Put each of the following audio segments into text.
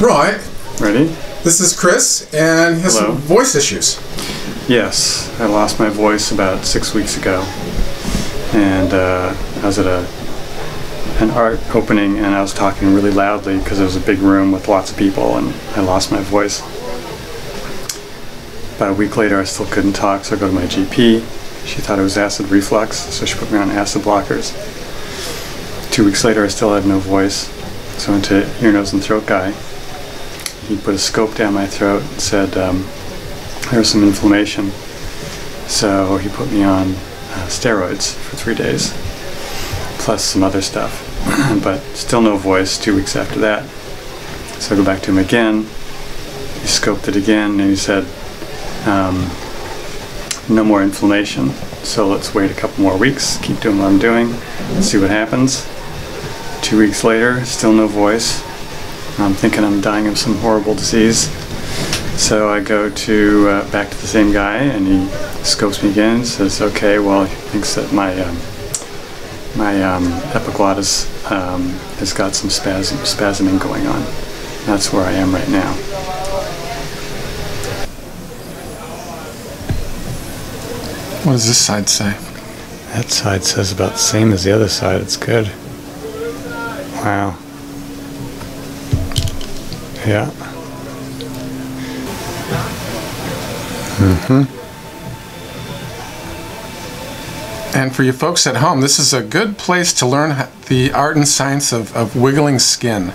Right. Ready? This is Chris, and he has Hello. some voice issues. Yes, I lost my voice about six weeks ago, and uh, I was at a an art opening, and I was talking really loudly because it was a big room with lots of people, and I lost my voice. About a week later, I still couldn't talk, so I go to my GP. She thought it was acid reflux, so she put me on acid blockers. Two weeks later, I still had no voice, so I went to ear, nose, and throat guy. He put a scope down my throat and said, um, some inflammation. So he put me on uh, steroids for three days, plus some other stuff. but still no voice two weeks after that. So I go back to him again. He scoped it again and he said, um, no more inflammation. So let's wait a couple more weeks, keep doing what I'm doing, see what happens. Two weeks later, still no voice. I'm thinking I'm dying of some horrible disease. So I go to uh, back to the same guy, and he scopes me again. Says, "Okay, well, he thinks that my um, my um, epiglottis um, has got some spasm spasming going on. That's where I am right now." What does this side say? That side says about the same as the other side. It's good. Wow. Yeah. Mhm. And for you folks at home, this is a good place to learn the art and science of, of wiggling skin.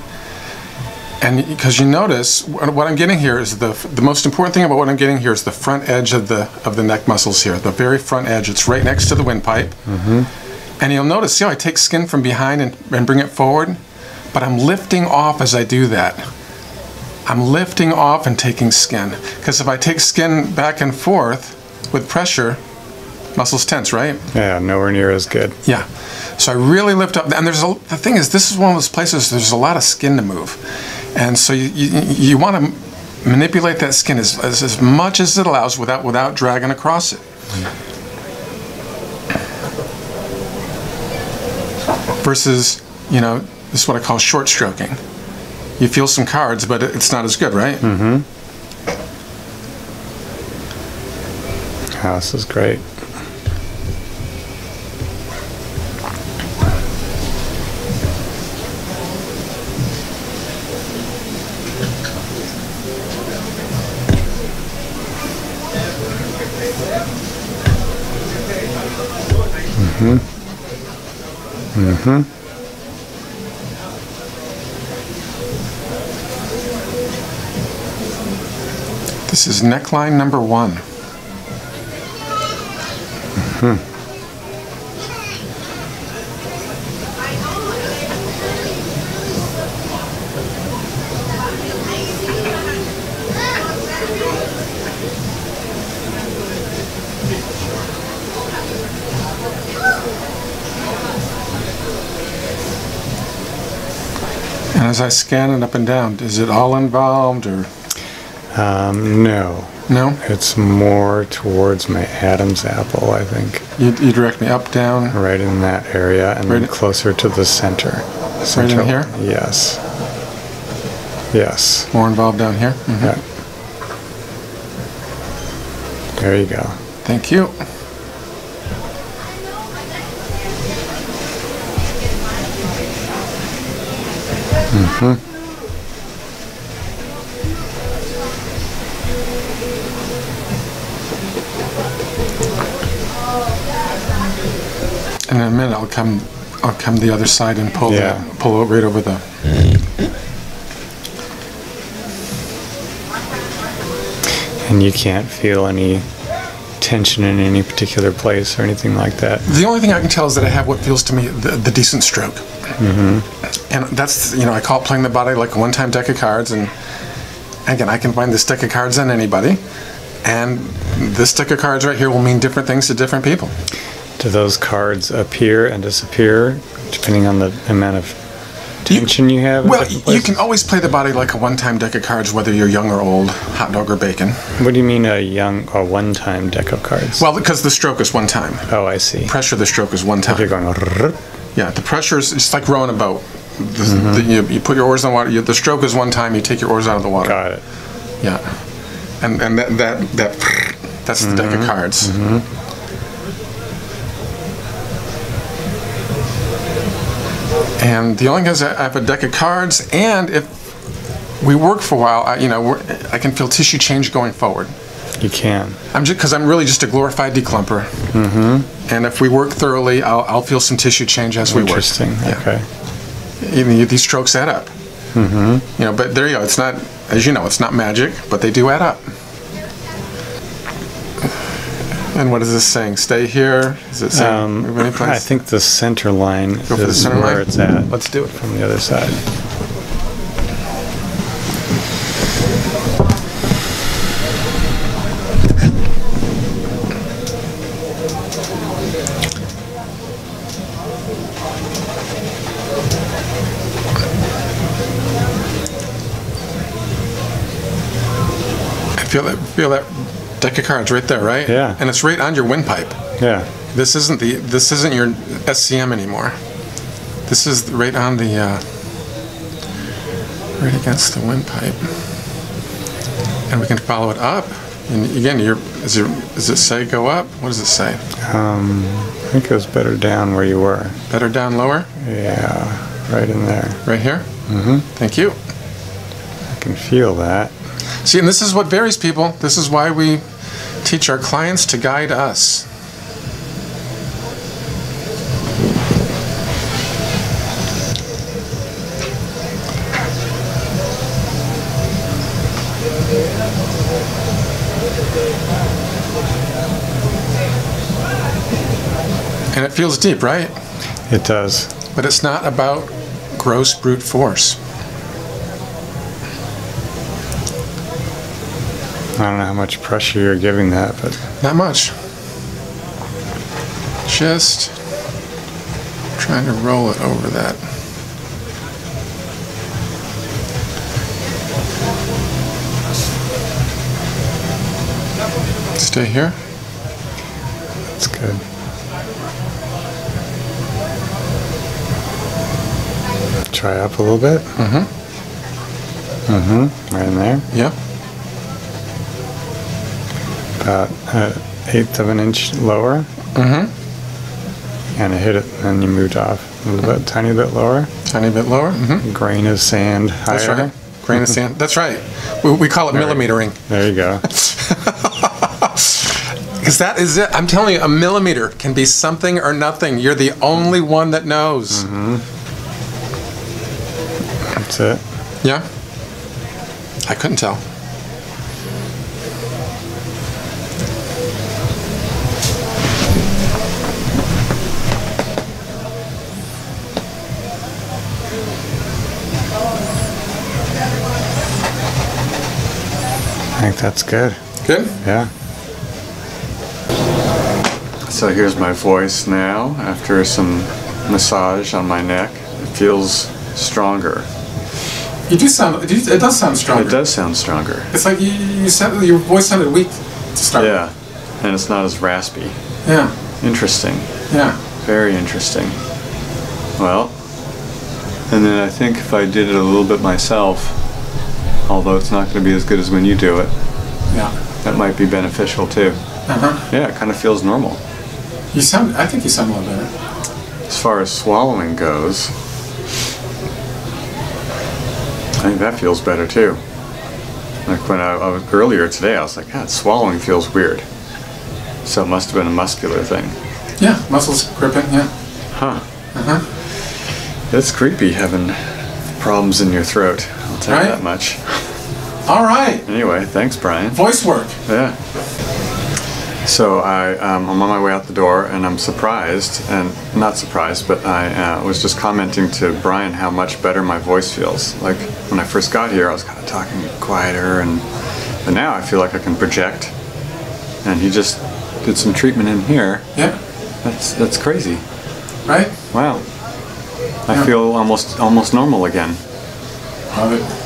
And because you notice, what I'm getting here is the the most important thing about what I'm getting here is the front edge of the of the neck muscles here, the very front edge. It's right next to the windpipe. Mhm. And you'll notice, see how I take skin from behind and, and bring it forward? But I'm lifting off as I do that. I'm lifting off and taking skin. Because if I take skin back and forth with pressure, muscles tense, right? Yeah, nowhere near as good. Yeah. So I really lift up, and there's a, the thing is, this is one of those places there's a lot of skin to move, and so you you, you want to manipulate that skin as, as as much as it allows without without dragging across it. Versus, you know, this is what I call short stroking. You feel some cards, but it's not as good, right? Mm-hmm. Oh, this is great. Mm-hmm. Mm-hmm. This is neckline number one. Hmm. And as I scan it up and down, is it all involved or Um, no, no? it's more towards my Adam's apple, I think. You, you direct me up, down, Right in that area and Right then closer to the center. Right in here? Yes. Yes. more involved down here. Mhm. Yeah. There you go. Thank you. And in a minute, I'll come. I'll come the other side and pull Yeah. the, pull it right over the. And you can't feel any tension in any particular place or anything like that. The only thing I can tell is that I have what feels to me the, the decent stroke. Mm-hmm. And that's, you know, I call it playing the body like a one time deck of cards. And again, I can find this deck of cards on anybody. And this deck of cards right here will mean different things to different people. Do those cards appear and disappear depending on the amount of tension you, have? Well, you can always play the body like a one time deck of cards, whether you're young or old, hot dog or bacon. What do you mean a young, a one-time deck of cards? Well, because the stroke is one time. oh, I see. Pressure of the stroke is one You're time. going. Yeah, the pressure is it's like rowing a boat. the, mm-hmm. the, you, you put your oars in the water. You, the stroke is one time. You take your oars out of the water. Got it. Yeah, and and that that, that that's the deck of mm-hmm. cards. Mm-hmm. And the only thing is, I have a deck of cards, and if we work for a while, I, you know, we're, I can feel tissue change going forward. You can. I'm just because I'm really just a glorified declumper. Mm-hmm. And if we work thoroughly, I'll, I'll feel some tissue change as we work. Interesting. Yeah. Okay. Even these strokes add up. Mm-hmm. You know, but there you go. It's not, as you know, it's not magic, but they do add up. And what is this saying? Stay here? Is it saying Um, move any place? I think the center line the is center where line? it's at. Let's do it. from the other side. I feel that feel that deck of cards right there, right? Yeah. And it's right on your windpipe. Yeah. This isn't the this isn't your SCM anymore. This is right on the uh, right against the windpipe, and we can follow it up. And again, you're is your does it say go up? What does it say? Um, I think it was better down where you were. Better down, lower, Yeah, right in there. right here. Mm-hmm. Thank you. I can feel that. See, and this is what varies people. This is why we teach our clients to guide us. And it feels deep, right? It does. But it's not about gross brute force. I don't know how much pressure you're giving that, but Not much. Just trying to roll it over that. Stay here. it's good. Try up a little bit. Mm-hmm. Mm-hmm. Right in there. Yeah. About an eighth of an inch lower. Mm-hmm. And I hit it, and then you moved off a little bit, tiny bit lower. Tiny bit lower. Mm-hmm. Grain of sand higher. That's right. Grain of sand. That's right. We, we call it millimetering. There you go. Because that is it. I'm telling you, a millimeter can be something or nothing. You're the only one that knows. That's it. Yeah? I couldn't tell. Think that's good. Good? Yeah. So here's my voice now after some massage on my neck. It feels stronger. You do sound, it does sound stronger. It does sound stronger. It's like you, you said, your voice sounded weak to start Yeah. And it's not as raspy. Yeah. Interesting. Yeah. Very interesting. Well, and then I think if I did it a little bit myself, although it's not going to be as good as when you do it, Yeah. that might be beneficial too. Uh-huh. Yeah, it kind of feels normal. You sound, I think you sound a little better. As far as swallowing goes, I think that feels better too. Like when I, I was earlier today, I was like, God, swallowing feels weird. So it must have been a muscular thing. Yeah. Muscles gripping, yeah. Huh. Uh-huh. It's creepy having problems in your throat. I'll tell Right? you that much. All right. Anyway, thanks, Brian. Voice work. Yeah. So I, um, I'm on my way out the door, and I'm surprised, and not surprised, but I uh, was just commenting to Brian how much better my voice feels. Like when I first got here, I was kind of talking quieter, and but now I feel like I can project. And he just did some treatment in here. Yeah. That's that's crazy. Right? Wow. I Yeah. feel almost almost normal again. Love it.